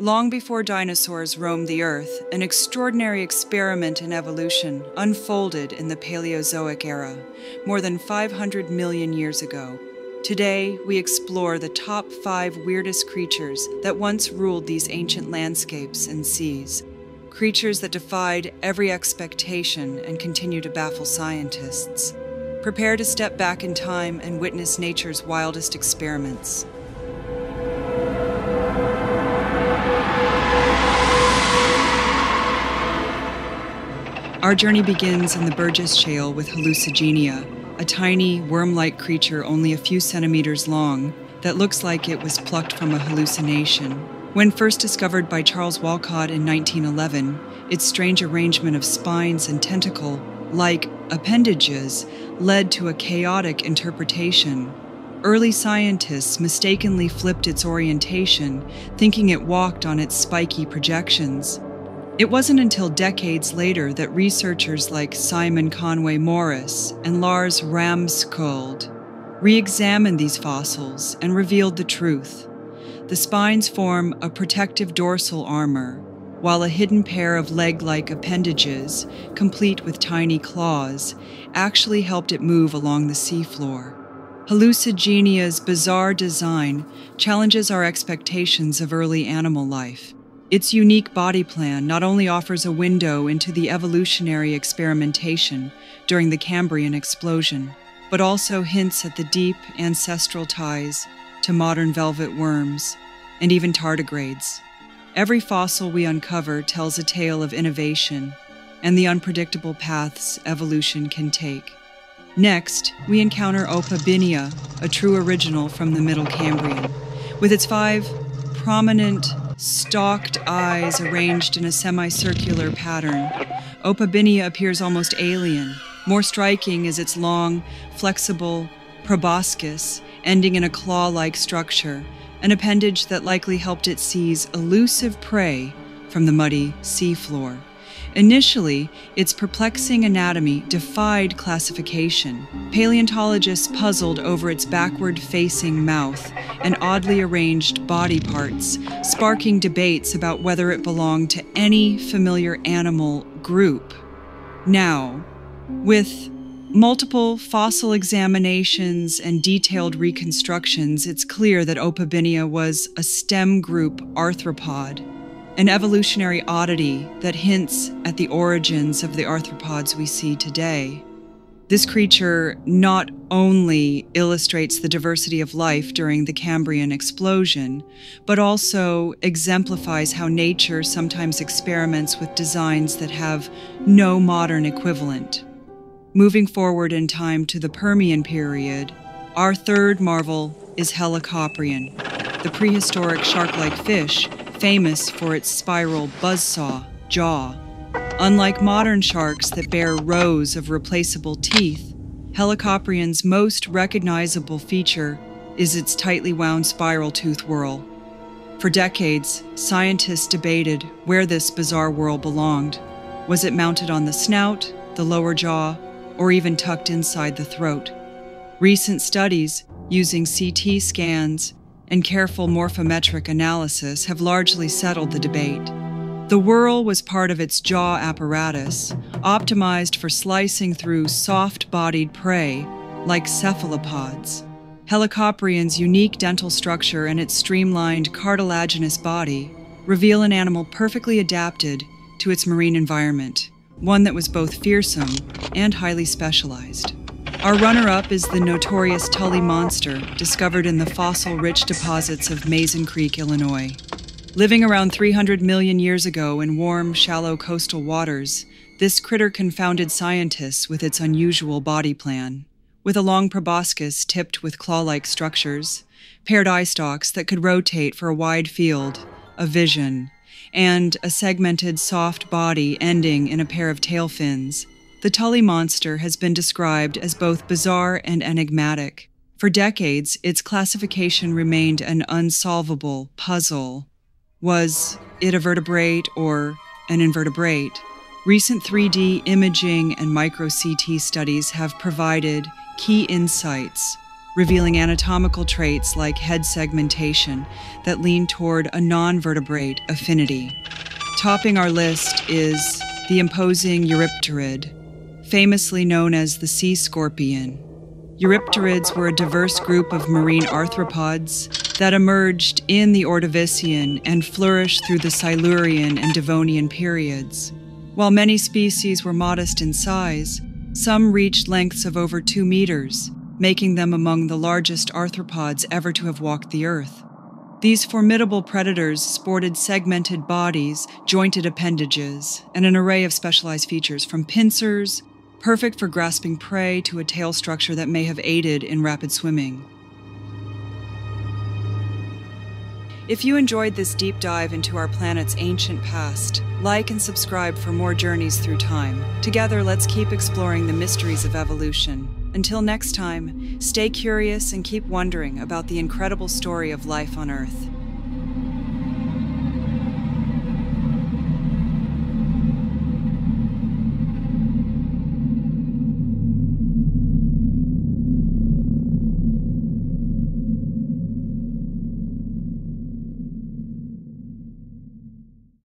Long before dinosaurs roamed the Earth, an extraordinary experiment in evolution unfolded in the Paleozoic era, more than 500 million years ago. Today, we explore the top five weirdest creatures that once ruled these ancient landscapes and seas. Creatures that defied every expectation and continue to baffle scientists. Prepare to step back in time and witness nature's wildest experiments. Our journey begins in the Burgess Shale with Hallucigenia, a tiny, worm like creature only a few centimeters long that looks like it was plucked from a hallucination. When first discovered by Charles Walcott in 1911, its strange arrangement of spines and tentacle like appendages led to a chaotic interpretation. Early scientists mistakenly flipped its orientation, thinking it walked on its spiky projections. It wasn't until decades later that researchers like Simon Conway Morris and Lars Ramskold re examined these fossils and revealed the truth. The spines form a protective dorsal armor, while a hidden pair of leg like appendages, complete with tiny claws, actually helped it move along the seafloor. Hallucigenia's bizarre design challenges our expectations of early animal life. Its unique body plan not only offers a window into the evolutionary experimentation during the Cambrian explosion, but also hints at the deep ancestral ties to modern velvet worms and even tardigrades. Every fossil we uncover tells a tale of innovation and the unpredictable paths evolution can take. Next, we encounter Opabinia, a true original from the Middle Cambrian. With its five prominent stalked eyes arranged in a semicircular pattern. Opabinia appears almost alien. More striking is its long, flexible proboscis, ending in a claw like structure, an appendage that likely helped it seize elusive prey from the muddy seafloor. Initially, its perplexing anatomy defied classification. Paleontologists puzzled over its backward facing mouth and oddly arranged body parts, sparking debates about whether it belonged to any familiar animal group. Now, with multiple fossil examinations and detailed reconstructions, it's clear that Opabinia was a stem group arthropod an evolutionary oddity that hints at the origins of the arthropods we see today. This creature not only illustrates the diversity of life during the Cambrian explosion, but also exemplifies how nature sometimes experiments with designs that have no modern equivalent. Moving forward in time to the Permian period, our third marvel is Helicoprion, the prehistoric shark like fish famous for its spiral buzzsaw jaw. Unlike modern sharks that bear rows of replaceable teeth, Helicoprion's most recognizable feature is its tightly wound spiral tooth whorl. For decades, scientists debated where this bizarre whorl belonged. Was it mounted on the snout, the lower jaw, or even tucked inside the throat? Recent studies, using CT scans and careful morphometric analysis have largely settled the debate. The whorl was part of its jaw apparatus, optimized for slicing through soft bodied prey like cephalopods. Helicoprion's unique dental structure and its streamlined cartilaginous body reveal an animal perfectly adapted to its marine environment, one that was both fearsome and highly specialized. Our runner up is the notorious Tully monster, discovered in the fossil rich deposits of Mazon Creek, Illinois. Living around 300 million years ago in warm, shallow coastal waters, this critter confounded scientists with its unusual body plan. With a long proboscis tipped with claw like structures, paired eye stalks that could rotate for a wide field of vision, and a segmented, soft body ending in a pair of tail fins, the Tully monster has been described as both bizarre and enigmatic. For decades, its classification remained an unsolvable puzzle. Was it a vertebrate or an invertebrate? Recent 3D imaging and micro CT studies have provided key insights, revealing anatomical traits like head segmentation that lean toward a non vertebrate affinity. Topping our list is the imposing Eurypterid, famously known as the sea scorpion. Eurypterids were a diverse group of marine arthropods that emerged in the Ordovician and flourished through the Silurian and Devonian periods. While many species were modest in size, some reached lengths of over two meters, making them among the largest arthropods ever to have walked the earth. These formidable predators sported segmented bodies, jointed appendages, and an array of specialized features from pincers, perfect for grasping prey, to a tail structure that may have aided in rapid swimming. If you enjoyed this deep dive into our planet's ancient past, like and subscribe for more journeys through time. Together, let's keep exploring the mysteries of evolution. Until next time, stay curious and keep wondering about the incredible story of life on Earth.